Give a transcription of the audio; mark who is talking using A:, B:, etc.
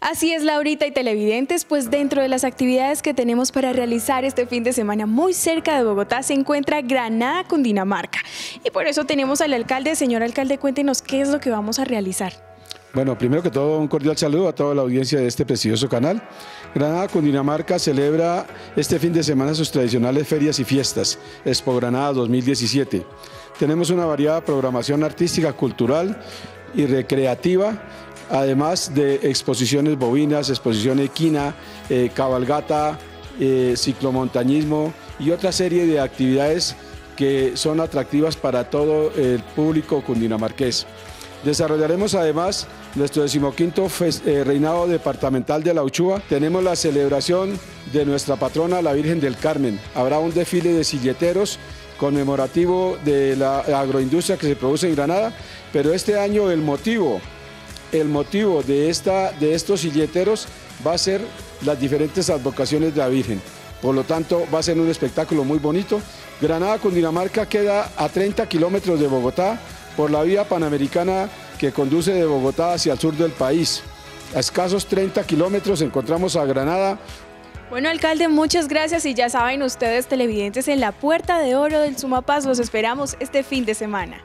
A: Así es, Laurita y televidentes, pues dentro de las actividades que tenemos para realizar este fin de semana muy cerca de Bogotá se encuentra Granada, Cundinamarca. Y por eso tenemos al alcalde. Señor alcalde, cuéntenos qué es lo que vamos a realizar.
B: Bueno, primero que todo, un cordial saludo a toda la audiencia de este prestigioso canal. Granada, Cundinamarca celebra este fin de semana sus tradicionales ferias y fiestas, Expo Granada 2017. Tenemos una variada programación artística, cultural y recreativa además de exposiciones bovinas, exposición equina, eh, cabalgata, eh, ciclomontañismo y otra serie de actividades que son atractivas para todo el público cundinamarqués. Desarrollaremos además nuestro decimoquinto eh, reinado departamental de la Uchúa. Tenemos la celebración de nuestra patrona, la Virgen del Carmen. Habrá un desfile de silleteros conmemorativo de la agroindustria que se produce en Granada, pero este año el motivo el motivo de, esta, de estos silleteros va a ser las diferentes advocaciones de la Virgen. Por lo tanto, va a ser un espectáculo muy bonito. Granada, Cundinamarca queda a 30 kilómetros de Bogotá por la vía panamericana que conduce de Bogotá hacia el sur del país. A escasos 30 kilómetros encontramos a Granada.
A: Bueno, alcalde, muchas gracias y ya saben ustedes televidentes en la Puerta de Oro del Sumapaz, los esperamos este fin de semana.